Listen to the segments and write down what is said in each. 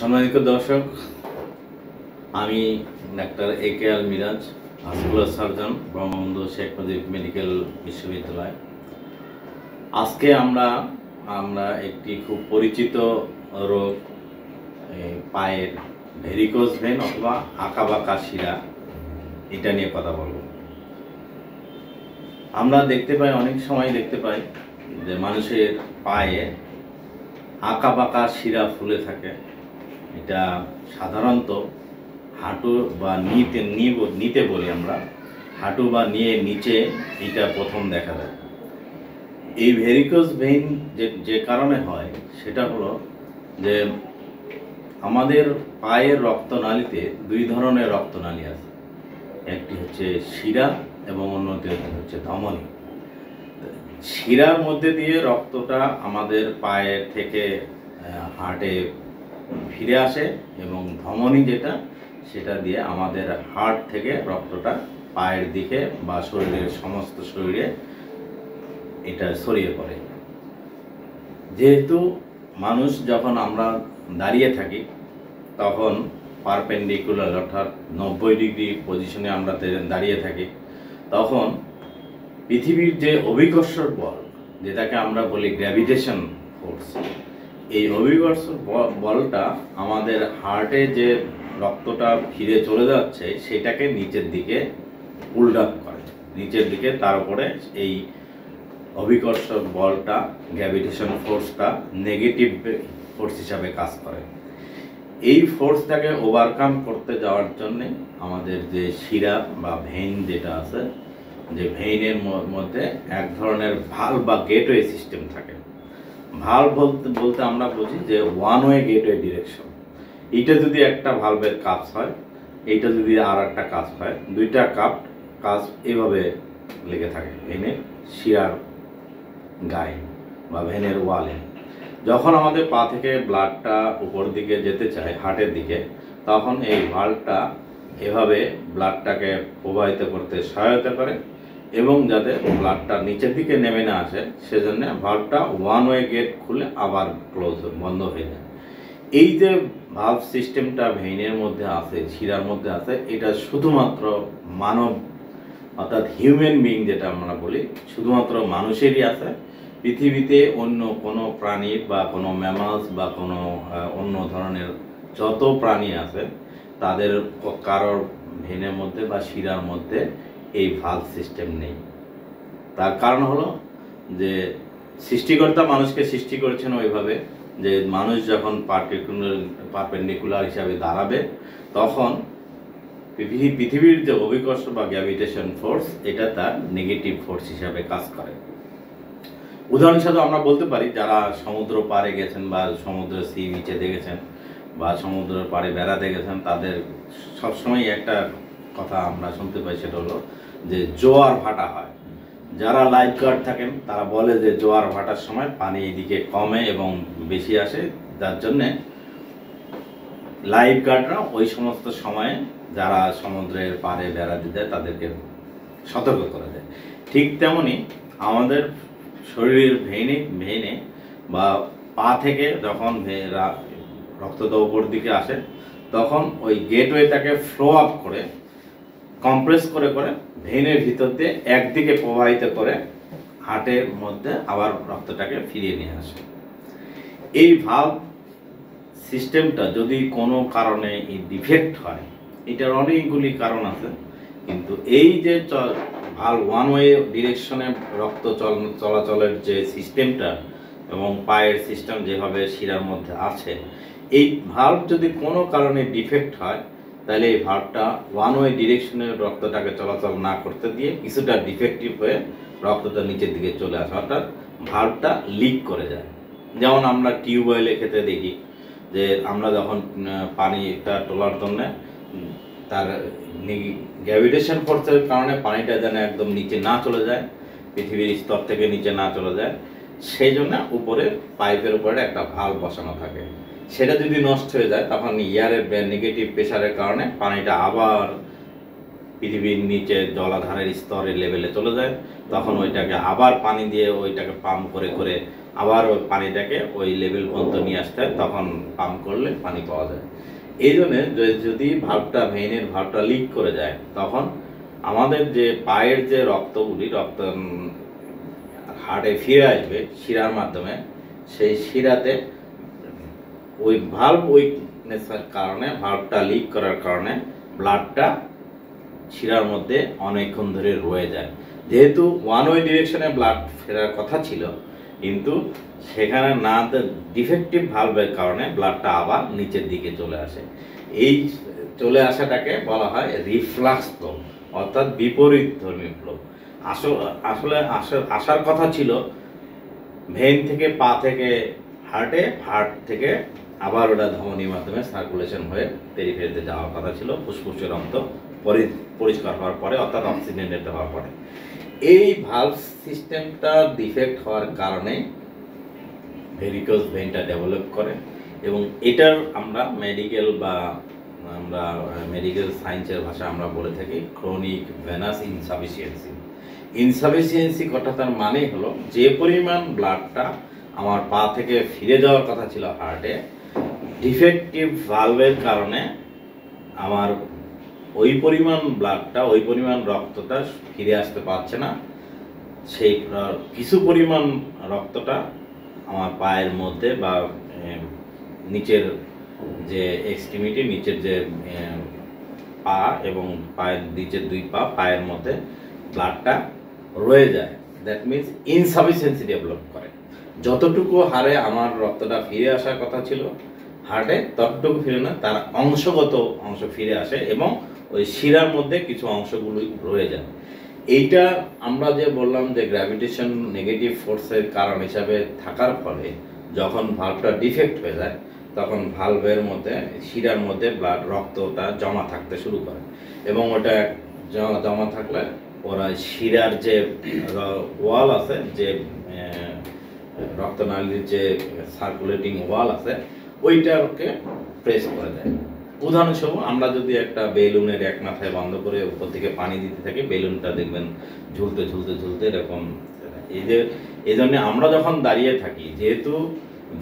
সম্মানিত দর্শক, আমি doctor A K Al Miraj, vascular surgeon, Bangabandhu Sheikh Mujib medical বিশ্ববিদ্যালয়। আজকে আমরা আমরা একটি খুব পরিচিত রোগ পায়ের ভেরিকোজ ভেন অথবা আঁকাবাঁকা শিরা, এটা নিয়ে কথা বলব। আমরা দেখতে পাই, অনেক সময় দেখতে পাই যে মানুষের পায়ে আঁকা বাঁকা শিরা ফুলে থাকে। এটা সাধারণত হাঁটু বা নিতে নিতে বলি আমরা। হাঁটু বা নিয়ে নিচে এটা প্রথম দেখা যায়। এই ভেরিকোজ ভেইন যে যে কারণে হয়, সেটা হলো যে আমাদের পায়ের রক্তনালীতে দুই ধরনের রক্তনালী আছে। একটি হচ্ছে শিরা এবং অন্যটি হচ্ছে ধমনী। শিরার মধ্যে দিয়ে রক্তটা আমাদের পায়ের থেকে হার্টে ফিরে আসে এবং ধমনী যেটা, সেটা দিয়ে আমাদের হার্ট থেকে রক্তটা পায়ের দিকে বা শরীরের সমস্ত শরীরে এটা ছড়িয়ে পড়ে। যেহেতু মানুষ যখন আমরা দাঁড়িয়ে থাকি, তখন পারপেন্ডিকুলার অর্থাৎ নব্বই ডিগ্রি পজিশনে আমরা দাঁড়িয়ে থাকি, তখন পৃথিবীর যে অভিকর্ষর বল, যেটাকে আমরা বলি গ্র্যাভিটেশন এই অভিকর্ষর ব- বলটা আমাদের হার্টে যে রক্তটা ফিরে চলে যাচ্ছে, সেটাকে নিচের দিকে পুল আপ করে। নিচের দিকে তার উপরে এই অভিকর্ষ বলটা গ্র্যাভিটেশন ফোর্সটা নেগেটিভ ফোর্স হিসাবে কাজ করে। এই ফোর্সটাকে ওভারকাম করতে যাওয়ার জন্যে আমাদের যে শিরা বা ভেইন যেটা আছে, যে ভেইনের মধ্যে এক ধরনের ভালো বা গেটওয়ে সিস্টেম থাকে। ভালো বলতে বলতে আমরা বুঝি যে ওয়ান ওয়ে গেটওয়ে ডিরেকশন এইটা যদি একটা ভালভের কাজ হয় এইটা যদি আর একটা কাজ হয়, দুইটা কাপ কাজ এভাবে লেগে থাকে, ভেনের শিয়ার গায়ে বা ভেনের ওয়ালে। যখন আমাদের পা থেকে ব্লাডটা উপর দিকে যেতে চায় হার্টের দিকে, তখন এই ভাল্বটা এভাবে ব্লাডটাকে প্রবাহিত করতে সহায়তা করে। এবং যাতে ব্লাডটা নিচের দিকে নেমে না আসে, সেজন্য ভাল্বটা ওয়ান ওয়ে গেট খুলে আবার ক্লোজ বন্ধ হয়ে যায়। এই যে ভাল্ব সিস্টেমটা ভেইনের মধ্যে আছে, শিরার মধ্যে আছে, এটা শুধুমাত্র মানব, অর্থাৎ হিউম্যান বিং যেটা আমরা বলি, শুধুমাত্র মানুষেরই আছে। পৃথিবীতে অন্য কোনো প্রাণীর বা কোনো ম্যামালস বা কোনো অন্য ধরনের যত প্রাণী আছে, তাদের কারোর ভেনের মধ্যে বা শিরার মধ্যে এই ভালো সিস্টেম নেই। তার কারণ হলো যে সৃষ্টিকর্তা মানুষকে সৃষ্টি করেছেন ওইভাবে যে মানুষ যখন পার্টিকুলার পারপেন্ডিকুলার হিসাবে দাঁড়াবে, তখন পৃথিবীর যে অভিকর্ষ বা গ্র্যাভিটেশন ফোর্স এটা তার নেগেটিভ ফোর্স হিসাবে কাজ করে। উদাহরণ হিসাবে আমরা বলতে পারি, যারা সমুদ্র পাড়ে গেছেন বা সমুদ্র সি বিচে দেখেছেন বা সমুদ্রের পাড়ে বেড়াতে গেছেন, তাদের সবসময় একটা কথা আমরা শুনতে পাই, সেটা হলো যে জোয়ার ভাটা হয়। যারা লাইফ গার্ড থাকেন, তারা বলে যে জোয়ার ভাটার সময় পানি এদিকে কমে এবং বেশি আসে। যার জন্যে লাইফ গার্ডরা ওই সমস্ত সময়ে যারা সমুদ্রের পাড়ে বেড়াতে যায় তাদেরকে সতর্ক করে দেয়। ঠিক তেমনি আমাদের শরীরের ভেইনে ভেইনে বা পা থেকে যখন ভে- রা- রক্তটা উপর দিকে আসে, তখন ওই গেটওয়েটাকে ফ্লো আপ করে কম্প্রেস করে করে ভেনের ভিতর দিয়ে একদিকে প্রবাহিত করে হার্টের মধ্যে আবার রক্তটাকে ফিরিয়ে নিয়ে আসে। এই ভাল্ব সিস্টেমটা যদি কোনো কারণে ডিফেক্ট হয়, এটার অনেকগুলি কারণ আছে, কিন্তু এই যে ভালো ওয়ান ওয়ে ডিরেকশনে রক্ত চল, চলাচলের যে সিস্টেমটা এবং পায়ের সিস্টেম যেভাবে শিরার মধ্যে আছে, এই ভাল্ব যদি কোনো কারণে ডিফেক্ট হয় তাহলে এই ভাল্বটা ওয়ান ওয়ে ডিরেকশনে রক্তটাকে চলাচল না করতে দিয়ে কিছুটা ডিফেক্টিভ হয়ে রক্তটা নিচের দিকে চলে আসে, অর্থাৎ ভাল্বটা লিক করে যায়। যেমন আমরা টিউবওয়েলের ক্ষেত্রে দেখি যে আমরা যখন পানিটা তোলার জন্যে তার গ্র্যাভিটেশন ফোর্সের কারণে পানিটা যেন একদম নিচে না চলে যায়, পৃথিবীর স্তর থেকে নিচে না চলে যায়, সেই জন্য উপরে পাইপের উপরে একটা ভালো বসানো থাকে। সেটা যদি নষ্ট হয়ে যায়, তখন ইয়ারের নেগেটিভ প্রেশারের কারণে পানিটা আবার পৃথিবীর নিচে জলাধারের স্তরের লেভেলে চলে যায়। তখন ওইটাকে আবার পানি দিয়ে ওইটাকে পাম্প করে করে আবার ওই পানিটাকে ওই লেভেল পর্যন্ত নিয়ে আসতে হয়। তখন পাম্প করলে পানি পাওয়া যায়। এই জন্য যদি ভাবটা ভেইনের ভাবটা লিক করে যায়, তখন আমাদের যে পায়ের যে রক্তগুলি, রক্ত হার্টে ফিরে আসবে শিরার মাধ্যমে, সেই শিরাতে ওই ভাল্ব উইকনেসের কারণে ভাল্বটা লিক করার কারণে ব্লাডটা শিরার মধ্যে অনেকক্ষণ ধরে রয়ে যায়। যেহেতু ওয়ান ওয়ে ডিরেকশনে ব্লাড ফেরার কথা ছিল, কিন্তু সেখানে না ডিফেক্টিভ ভালভের কারণে ব্লাডটা আবার নিচের দিকে চলে আসে। এই চলে আসাটাকে বলা হয় রিফ্লাক্স ফ্লো অর্থাৎ বিপরীত ধর্মী ফ্লো আসল, আসলে আসার কথা ছিল ভেন থেকে পা থেকে হার্টে হার্ট থেকে আবার ওটা ধমনির মাধ্যমে সার্কুলেশন হয়ে পেরিফেরিতে যাওয়ার কথা ছিল ফুসফুসের রক্ত পরি- পরিষ্কার হওয়ার পরে, অর্থাৎ অক্সিজেনেটেড হওয়ার পরে। এই ভালভ সিস্টেমটা ডিফেক্ট হওয়ার কারণে ভেরিকোজ ভেনটা ডেভেলপ করে এবং এটার আমরা মেডিকেল বা আমরা মেডিকেল সায়েন্সের ভাষা আমরা বলে থাকি ক্রনিক ভেনাস ইনসাফিসিয়েন্সি ইনসাফিসিয়েন্সি কথাটার মানে হলো যে পরিমাণ ব্লাডটা আমার পা থেকে ফিরে যাওয়ার কথা ছিল হার্টে ডিফেক্টিভ ভালভের কারণে আমার ওই পরিমাণ ব্লাডটা ওই পরিমাণ রক্তটা ফিরে আসতে পারছে না। সেই কিছু পরিমাণ রক্তটা আমার পায়ের মধ্যে বা নিচের যে এক্সট্রিমিটি নিচের যে পা এবং পায়ের নিচের দুই পা, পায়ের মধ্যে ব্লাডটা রয়ে যায়। দ্যাট মিন্স ইনসাফিসিয়েন্সি ডেভেলপ করে। যতটুকু হারে আমার রক্তটা ফিরে আসার কথা ছিল হার্টে ততটুকু ফিরে না, তার অংশগত অংশ ফিরে আসে এবং ওই শিরার মধ্যে কিছু অংশগুলো রয়ে যায়। এইটা আমরা যে বললাম যে গ্র্যাভিটেশন নেগেটিভ ফোর্সের কারণ হিসাবে থাকার ফলে যখন ভাল্বটা ডিফেক্ট হয়ে যায়, তখন ভালভের মধ্যে, শিরার মধ্যে ব্লাড রক্তটা জমা থাকতে শুরু করে এবং ওটা জমা থাকলে ওরা শিরার যে ওয়াল আছে, যে রক্তনালীর যে সার্কুলেটিং ওয়াল আছে ওইটাকে প্রেস করে দেয়। উদাহরণস্বরূপ, আমরা যদি একটা বেলুনের এক মাথায় বন্ধ করে উপর থেকে পানি দিতে থাকি, বেলুনটা দেখবেন ঝুলতে ঝুলতে ঝুলতে এরকম এই যে, এই জন্য আমরা যখন দাঁড়িয়ে থাকি, যেহেতু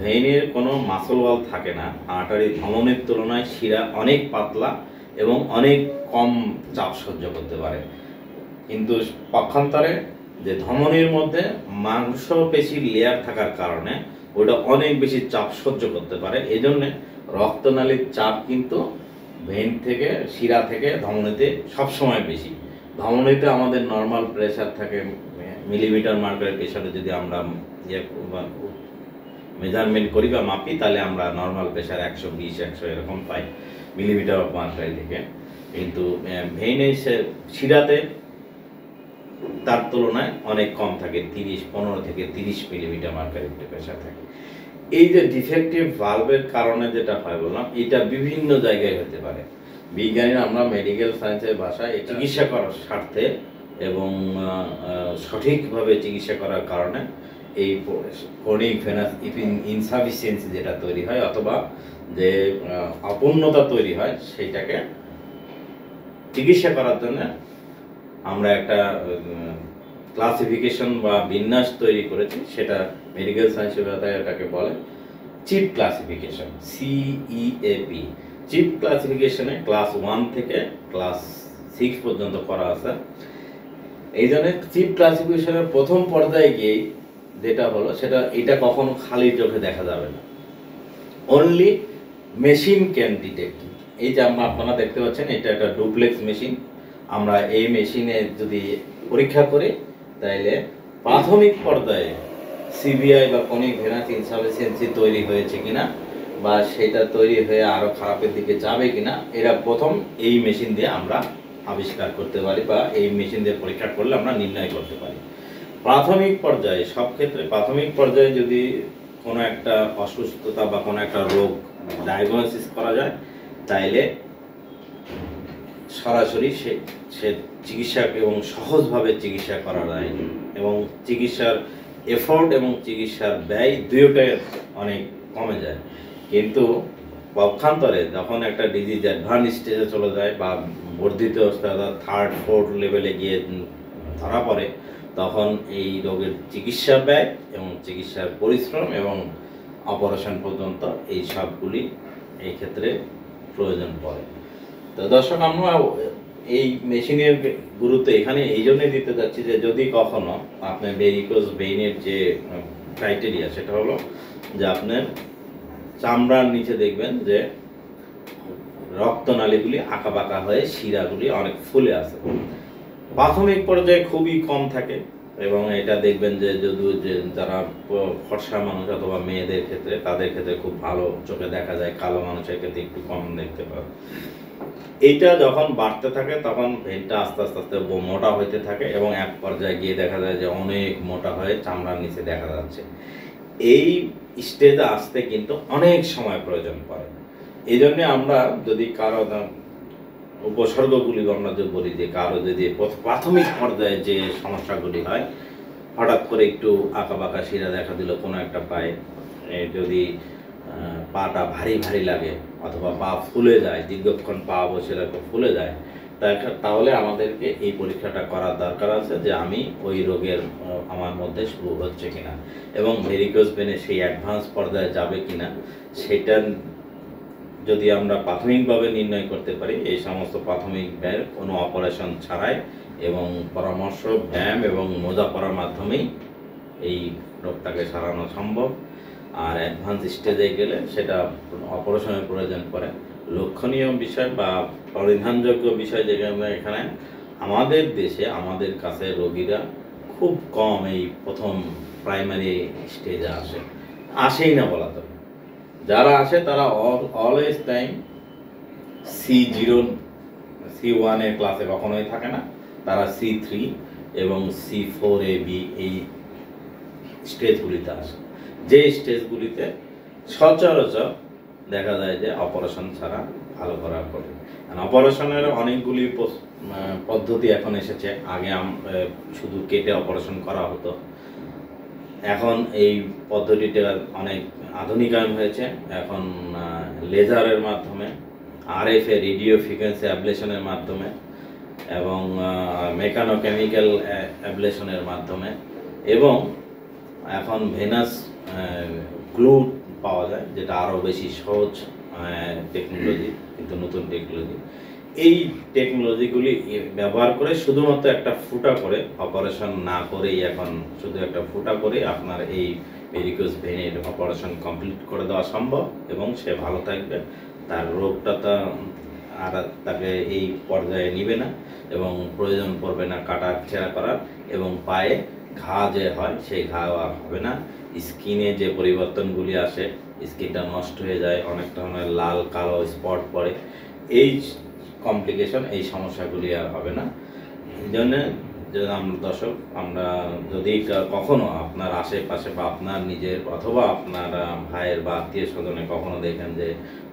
ভেইনের কোনো মাসল ওয়াল থাকে না আটারি ধমনের তুলনায় শিরা অনেক পাতলা এবং অনেক কম চাপ সহ্য করতে পারে। কিন্তু পক্ষান্তরে যে ধমনির মধ্যে মাংস পেশির লেয়ার থাকার কারণে ওটা অনেক বেশি চাপ সহ্য করতে পারে। এই জন্যে রক্তনালীর চাপ কিন্তু ভেন থেকে, শিরা থেকে ধমনীতে সবসময় বেশি। ধমনীতে আমাদের নর্মাল প্রেশার থাকে মিলিমিটার মার্কারের প্রেশারে যদি আমরা ইয়ে মেজারমেন্ট করি বা মাপি, তাহলে আমরা নর্মাল প্রেশার একশো বিশ, একশো এরকম পাই মিলিমিটার অফ মার্কারি থেকে কিন্তু ভেইনে শিরাতে তার তুলনায় অনেক কম থাকে, তিরিশ, পনেরো থেকে তিরিশ মিলিমিটার মার্কারি প্রেশার থাকে। এই যে ডিফেক্টিভ ভালভের কারণে যেটা হয় বললাম, এটা বিভিন্ন জায়গায় হতে পারে। বিজ্ঞানীরা আমরা মেডিকেল সায়েন্সের ভাষায় চিকিৎসা করার স্বার্থে এবং সঠিকভাবে চিকিৎসা করার কারণে এই ক্রনিক ভেনাস ইনসাফিসিয়েন্সি যেটা তৈরি হয় অথবা যে অপূর্ণতা তৈরি হয় সেইটাকে চিকিৎসা করার জন্য আমরা একটা ক্লাসিফিকেশন বা বিন্যাস তৈরি করেছি, সেটা মেডিকেল সায়েন্স ভাষায় এটাকে বলে চিপ ক্লাসিফিকেশন সিইএপি চিপ ক্লাসিফিকেশনে ক্লাস ওয়ান থেকে ক্লাস সিক্স পর্যন্ত করা আছে। এই জন্য চিপ ক্লাসিফিকেশনের প্রথম পর্যায়ে গিয়েই যেটা হলো, সেটা এটা কখনো খালি চোখে দেখা যাবে না। অনলি মেশিন ক্যান ডিটেক্ট এই যে আপনারা দেখতে পাচ্ছেন, এটা একটা ডুপ্লেক্স মেশিন আমরা এই মেশিনে যদি পরীক্ষা করি, তাইলে প্রাথমিক পর্যায়ে সিবিআই বা কনিক ভেনাস ইনসাফিসিয়েন্সি তৈরি হয়েছে কিনা বা সেটা তৈরি হয়ে আরও খারাপের দিকে যাবে কিনা, এরা প্রথম এই মেশিন দিয়ে আমরা আবিষ্কার করতে পারি বা এই মেশিন দিয়ে পরীক্ষা করলে আমরা নির্ণয় করতে পারি। প্রাথমিক পর্যায়ে, সব ক্ষেত্রে প্রাথমিক পর্যায়ে যদি কোনো একটা অসুস্থতা বা কোনো একটা রোগ ডায়াগনোসিস করা যায়, তাইলে সরাসরি সে সে চিকিৎসা এবং সহজভাবে চিকিৎসা করা যায় এবং চিকিৎসার এফোর্ট এবং চিকিৎসার ব্যয় দুয়োটাই অনেক কমে যায়। কিন্তু পক্ষান্তরে যখন একটা ডিজিজ অ্যাডভান্স স্টেজে চলে যায় বা বর্ধিত অর্থাৎ থার্ড ফোর্থ লেভেলে গিয়ে ধরা পড়ে তখন এই রোগের চিকিৎসা ব্যয় এবং চিকিৎসার পরিশ্রম এবং অপারেশন পর্যন্ত এই সবগুলি এই ক্ষেত্রে প্রয়োজন পড়ে। তো দর্শক, আমরা এই মেশিনের গুরুত্ব এখানে এই জন্যই দিতে যাচ্ছি যে যদি কখনো আপনার ভেরিকোজ বেইনের যে ক্রাইটেরিয়া সেটা হলো যে আপনার চামড়ার নিচে দেখবেন যে রক্তনালীগুলি আঁকা বাঁকা হয়ে শিরাগুলি অনেক ফুলে আসে প্রাথমিক পর্যায়ে খুবই কম থাকে এবং এটা দেখবেন যে যদিও যে যারা ফর্সা মানুষ অথবা মেয়েদের ক্ষেত্রে তাদের ক্ষেত্রে খুব ভালো চোখে দেখা যায়, কালো মানুষের ক্ষেত্রে একটু কম দেখতে পাবে এইটা যখন বাড়তে থাকে, তখন ভেনটা আস্তে আস্তে আস্তে মোটা হইতে থাকে এবং এক পর্যায়ে গিয়ে দেখা যায় যে অনেক মোটা হয়ে চামড়ার নিচে দেখা যাচ্ছে। এই স্টেজে আসতে কিন্তু অনেক সময় প্রয়োজন পড়ে। এই জন্য আমরা যদি কারও উপসর্গগুলি আমরা যে বলি, যে কারও যদি প্রাথমিক পর্যায়ে যে সমস্যাগুলি হয়, হঠাৎ করে একটু আঁকা বাঁকা শিরা দেখা দিল কোনো একটা পায়ে যদি পাটা ভারী ভারী লাগে অথবা পা ফুলে যায়, দীর্ঘক্ষণ পা বসে রাখে ফুলে যায়। তাহলে আমাদেরকে এই পরীক্ষাটা করার দরকার আছে যে আমি ওই রোগের আমার মধ্যে শুরু হচ্ছে কিনা এবং ভেরিকোজ ভেনে সেই অ্যাডভান্স পর্যায়ে যাবে কিনা সেটা যদি আমরা প্রাথমিকভাবে নির্ণয় করতে পারি, এই সমস্ত প্রাথমিক ব্যয়ের কোনো অপারেশন ছাড়াই এবং পরামর্শ, ব্যায়াম এবং মোজা পরার মাধ্যমেই এই রোগটাকে সারানো সম্ভব। আর অ্যাডভান্স স্টেজে গেলে সেটা অপারেশনের প্রয়োজন পড়ে। লক্ষণীয় বিষয় বা পরিধানযোগ্য বিষয় যেখানে এখানে, আমাদের দেশে, আমাদের কাছে রোগীরা খুব কম এই প্রথম প্রাইমারি স্টেজে আসে। আসেই না বলা তো। যারা আসে তারা always time C zero C ওয়ানের ক্লাসে কখনোই থাকে না। তারা সি থ্রি এবং সি ফোর এ বি এই স্টেজগুলিতে আসে। যে স্টেজগুলিতে সচরাচর দেখা যায় যে অপারেশন ছাড়া ভালো করা পড়ে অপারেশনের অনেকগুলি পদ্ধতি এখন এসেছে। আগে শুধু কেটে অপারেশন করা হতো। এখন এই পদ্ধতিটা অনেক আধুনিকায়ন হয়েছে। এখন লেজারের মাধ্যমে আর আরএফ এ রেডিও ফ্রিকোয়েন্সি অ্যাবলেশনের মাধ্যমে এবং মেকানো কেমিক্যাল অ্যাবলেশনের মাধ্যমে এবং এখন ভেনাস গ্লু পাওয়া যায়, যেটা আরও বেশি সহজ টেকনোলজি কিন্তু নতুন টেকনোলজি এই টেকনোলজিগুলি ব্যবহার করে শুধুমাত্র একটা ফুটা করে অপারেশন না করেই এখন শুধু একটা ফুটা করে আপনার এই ভেরিকোজ ভেনের অপারেশন কমপ্লিট করে দেওয়া সম্ভব এবং সে ভালো থাকবে। তার রোগটা তা আর তাকে এই পর্যায়ে নিবে না এবং প্রয়োজন পড়বে না কাটা ছেঁড়া করার এবং পায়ে ঘা যে হয়, সেই ঘা হবে না। স্কিনে যে পরিবর্তনগুলি আসে, স্কিনটা নষ্ট হয়ে যায়, অনেক ধরনের লাল, কালো স্পট পড়ে। এই কমপ্লিকেশন, এই সমস্যাগুলি আর হবে না। এই জন্যে আমরা দর্শক, আমরা যদি কখনো আপনার আশেপাশে বা আপনার নিজের অথবা আপনার ভাইয়ের বা আত্মীয় স্বজনে কখনো দেখেন যে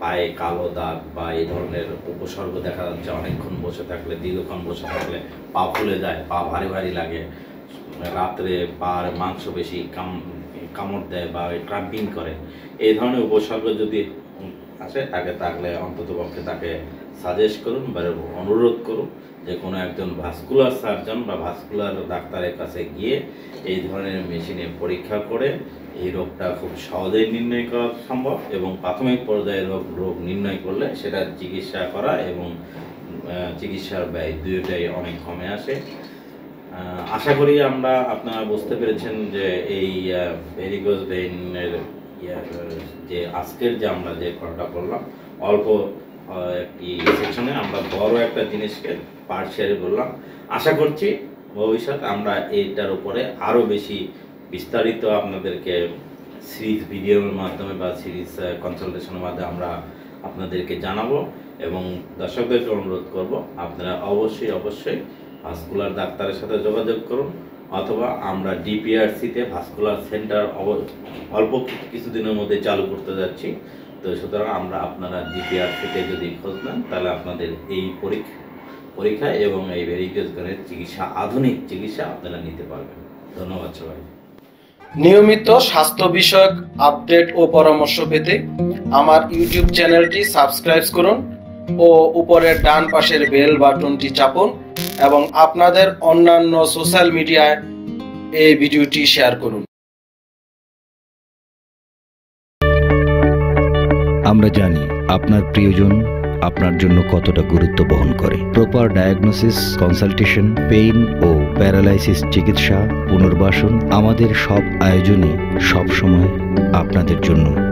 পায়ে কালো দাগ বা এই ধরনের উপসর্গ দেখা যাচ্ছে, অনেকক্ষণ বসে থাকলে, দীর্ঘক্ষণ বসে থাকলে, পা ফুলে যায়, পা ভারী ভারী লাগে রাত্রে পার মাংস বেশি কাম, কামড় দেয় বা ক্রাম্পিং করে, এই ধরনের উপসর্গ যদি আসে, তাকে তাহলে অন্তত পক্ষে তাকে সাজেস্ট করুন বা অনুরোধ করুন যে কোনো একজন ভাস্কুলার সার্জন বা ভাস্কুলার ডাক্তারের কাছে গিয়ে এই ধরনের মেশিনে পরীক্ষা করে এই রোগটা খুব সহজেই নির্ণয় করা সম্ভব এবং প্রাথমিক পর্যায়ে রোগ রোগ নির্ণয় করলে সেটা চিকিৎসা করা এবং চিকিৎসার ব্যয় দুইটাই অনেক কমে আসে। আশা করি আমরা আপনারা বুঝতে পেরেছেন যে এই ভেরিগোজ ভেইনের যে আজকের যে আমরা যে কথাটা বললাম অল্প একটি সেকশনে আমরা বড় একটা জিনিসকে পার্সিয়ালি বললাম। আশা করছি ভবিষ্যতে আমরা এইটার উপরে আরও বেশি বিস্তারিত আপনাদেরকে সিরিজ ভিডিওর মাধ্যমে বা সিরিজ কনসালটেশনের মাধ্যমে আমরা আপনাদেরকে জানাব এবং দর্শকদেরকে অনুরোধ করব, আপনারা অবশ্যই অবশ্যই ভাস্কুলার ডাক্তারের সাথে যোগাযোগ করুন, অথবা আমরা ডিপিআরসিতে ভাস্কুলার সেন্টার অল্প কিছুদিনের মধ্যে চালু করতে যাচ্ছি। তো সুতরাং আমরা আপনারা ডিপিআরসিতে যদি খোঁজ নেন, তাহলে আপনাদের এই পরীক্ষা পরীক্ষা এবং এই ভেরিকেজ গানের চিকিৎসা, আধুনিক চিকিৎসা আপনারা নিতে পারবেন। ধন্যবাদ সবাই নিয়মিত স্বাস্থ্য বিষয়ক আপডেট ও পরামর্শ পেতে আমার ইউটিউব চ্যানেলটি সাবস্ক্রাইব করুন। ও উপরের ডান পাশের বেল বাটনটি চাপুন এবং আপনাদের অন্যান্য সোশ্যাল মিডিয়ায় এই ভিডিওটি শেয়ার করুন। আমরা জানি আপনার প্রিয়জন আপনার জন্য কতটা গুরুত্ব বহন করে। প্রপার ডায়াগনোসিস কনসালটেশন পেইন ও প্যারালাইসিস চিকিৎসা, পুনর্বাসন আমাদের সব আয়োজনই সবসময় আপনাদের জন্য।